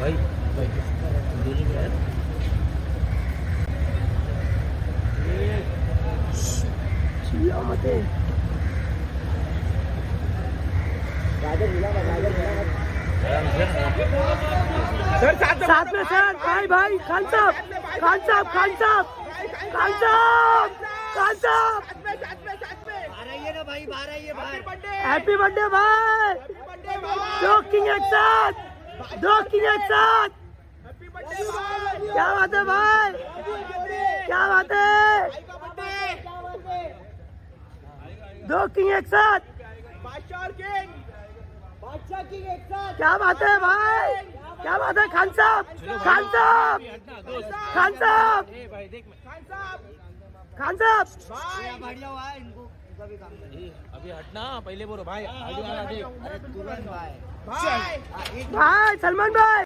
भाई भाई दिल्ली में है सर साथ साथ में सर भाई भाई खान साहब खान साहब खान साहब खान साहब खान साहब। हैप्पी बर्थडे भाई। दो किंग एक साथ दो किंग एक साथ क्या बात है भाई? क्या बात है? दो किंग एक साथ क्या बात है भाई? क्या बात है खान साहब? खान साहब? खान साहब? खान साहब? ए, अभी हटना पहले बोलो भाई आगे तुरंत भाई। भाई सलमान भाई।